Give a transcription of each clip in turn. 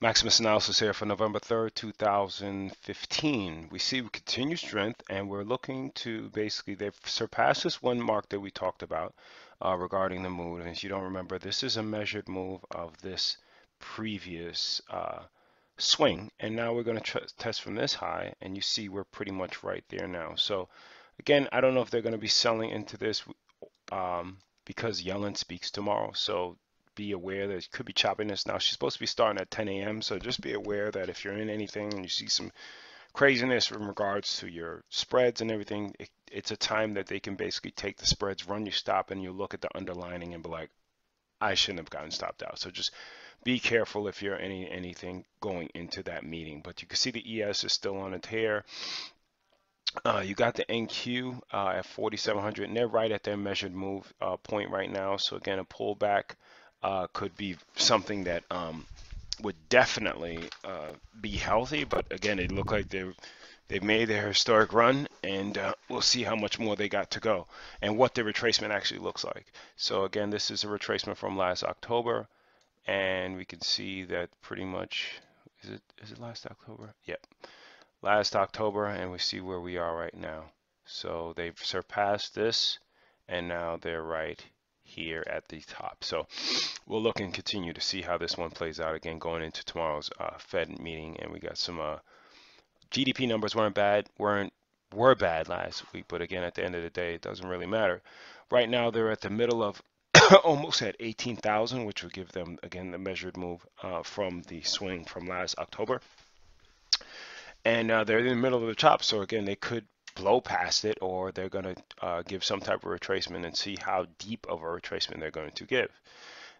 Maximus analysis here for November 3rd, 2015. We see we continue strength and we're looking to basically, they've surpassed this one mark that we talked about uh, regarding the move. And if you don't remember, this is a measured move of this previous uh, swing. And now we're going to test from this high and you see we're pretty much right there now. So again, I don't know if they're going to be selling into this um, because Yellen speaks tomorrow. So be aware that it could be choppiness. Now she's supposed to be starting at 10 a.m. So just be aware that if you're in anything and you see some craziness in regards to your spreads and everything, it, it's a time that they can basically take the spreads, run you stop, and you look at the underlining and be like, I shouldn't have gotten stopped out. So just be careful if you're any anything going into that meeting. But you can see the ES is still on a tear. Uh, you got the NQ uh, at 4,700, and they're right at their measured move uh, point right now. So again, a pullback uh, could be something that um, would definitely uh, be healthy. But again, it looked like they've they've made their historic run, and uh, we'll see how much more they got to go and what the retracement actually looks like. So again, this is a retracement from last October, and we can see that pretty much is it is it last October? Yep, last October, and we see where we are right now. So they've surpassed this, and now they're right here at the top. So we'll look and continue to see how this one plays out again going into tomorrow's uh, Fed meeting. And we got some uh, GDP numbers weren't bad, weren't were bad last week, but again, at the end of the day, it doesn't really matter. Right now, they're at the middle of almost at 18,000, which will give them again the measured move uh, from the swing from last October. And uh, they're in the middle of the top, so again, they could blow past it or they're going to uh, give some type of retracement and see how deep of a retracement they're going to give.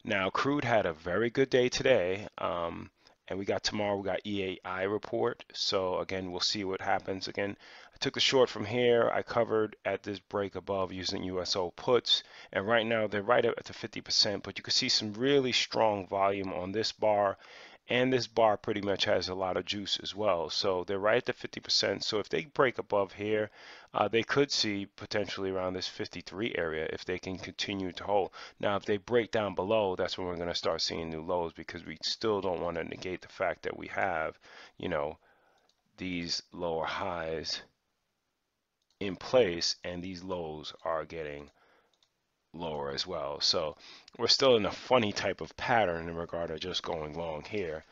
Now, crude had a very good day today. Um, and we got tomorrow, we got EAI report. So again, we'll see what happens. Again, I took the short from here. I covered at this break above using USO puts. And right now they're right at the 50%, but you can see some really strong volume on this bar and this bar pretty much has a lot of juice as well. So they're right at the 50%. So if they break above here, uh, they could see potentially around this 53 area if they can continue to hold. Now, if they break down below, that's when we're going to start seeing new lows because we still don't want to negate the fact that we have, you know, these lower highs in place and these lows are getting lower as well. So we're still in a funny type of pattern in regard to just going long here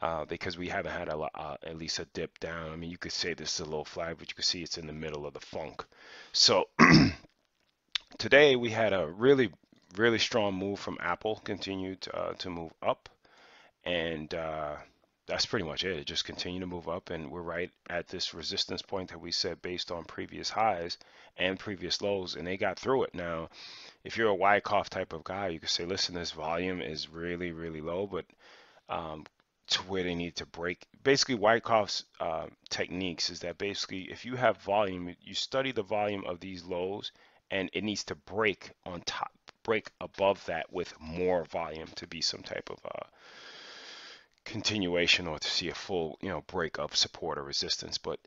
uh, because we haven't had a uh, at least a dip down. I mean, you could say this is a low flag, but you can see it's in the middle of the funk. So today we had a really, really strong move from Apple, continued uh, to move up. And uh, that's pretty much it. It just continued to move up, and we're right at this resistance point that we set based on previous highs and previous lows, and they got through it. Now, if you're a Wyckoff type of guy, you could say, listen, this volume is really, really low, but um, to where they need to break. Basically, Wyckoff's uh, techniques is that basically, if you have volume, you study the volume of these lows, and it needs to break on top, break above that with more volume to be some type of uh, continuation or to see a full, you know, break of support or resistance. But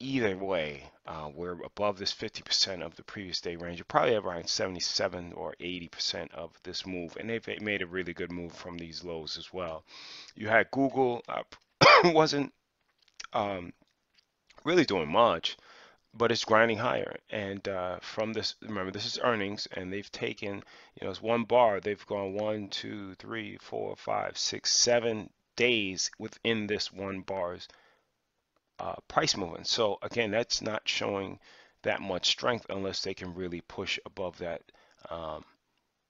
either way, uh, we're above this 50% of the previous day range. You're probably around 77 or 80% of this move, and they've made a really good move from these lows as well. You had Google uh, wasn't um, really doing much but it's grinding higher. And uh, from this, remember, this is earnings, and they've taken, you know, it's one bar. They've gone one, two, three, four, five, six, seven days within this one bar's uh, price movement. So again, that's not showing that much strength unless they can really push above that. Um,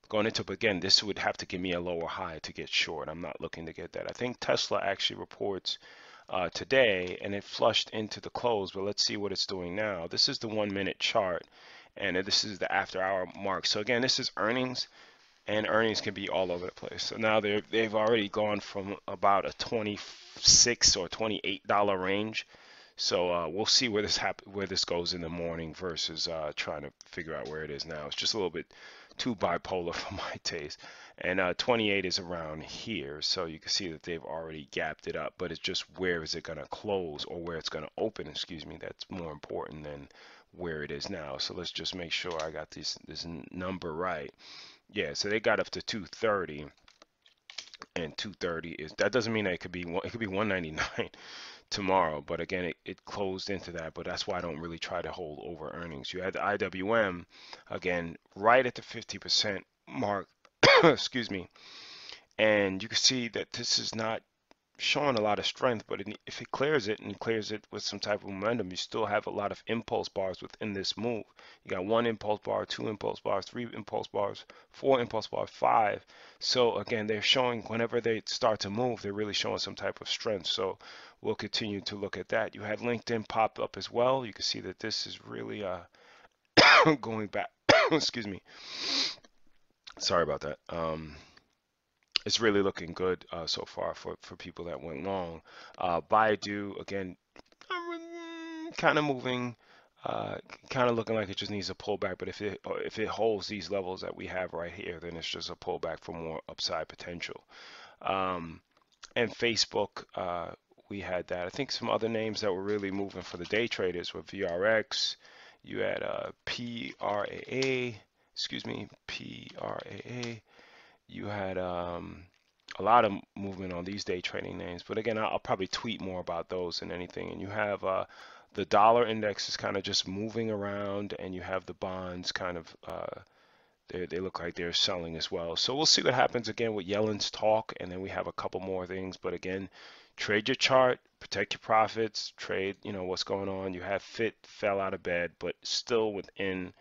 going into, but again, this would have to give me a lower high to get short. I'm not looking to get that. I think Tesla actually reports uh, today and it flushed into the close, but let's see what it's doing now. This is the one minute chart and this is the after hour mark. So again, this is earnings and earnings can be all over the place. So now they they've already gone from about a 26 or 28 dollar range. So uh, we'll see where this happen, where this goes in the morning versus uh, trying to figure out where it is now. It's just a little bit too bipolar for my taste. And uh, 28 is around here, so you can see that they've already gapped it up, but it's just where is it going to close or where it's going to open, excuse me, that's more important than where it is now. So let's just make sure I got this, this number right. Yeah, so they got up to 230 and 230 is that doesn't mean that it could be one it could be 199 tomorrow but again it, it closed into that but that's why I don't really try to hold over earnings. You had the IWM again right at the 50% mark excuse me and you can see that this is not showing a lot of strength, but if it clears it and clears it with some type of momentum, you still have a lot of impulse bars within this move. You got one impulse bar, two impulse bars, three impulse bars, four impulse bars, five. So again, they're showing whenever they start to move, they're really showing some type of strength. So we'll continue to look at that. You had LinkedIn pop up as well. You can see that this is really uh, going back. excuse me. Sorry about that. Um, it's really looking good uh, so far for, for people that went long. Uh, Baidu, again, kind of moving, uh, kind of looking like it just needs a pullback. But if it if it holds these levels that we have right here, then it's just a pullback for more upside potential. Um, and Facebook, uh, we had that. I think some other names that were really moving for the day traders were VRX. You had uh, PRAA, excuse me, PRAA you had um, a lot of movement on these day trading names. But again, I'll, I'll probably tweet more about those than anything. And you have uh, the dollar index is kind of just moving around, and you have the bonds kind of uh, they, they look like they're selling as well. So we'll see what happens again with Yellen's talk, and then we have a couple more things. But again, trade your chart, protect your profits, trade, you know, what's going on. You have FIT fell out of bed, but still within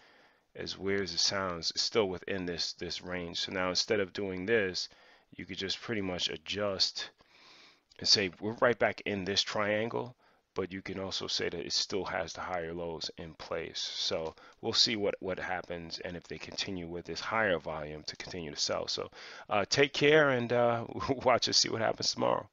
as weird as it sounds, it's still within this this range. So now instead of doing this, you could just pretty much adjust and say we're right back in this triangle, but you can also say that it still has the higher lows in place. So we'll see what what happens and if they continue with this higher volume to continue to sell. So uh, take care and uh, watch us see what happens tomorrow.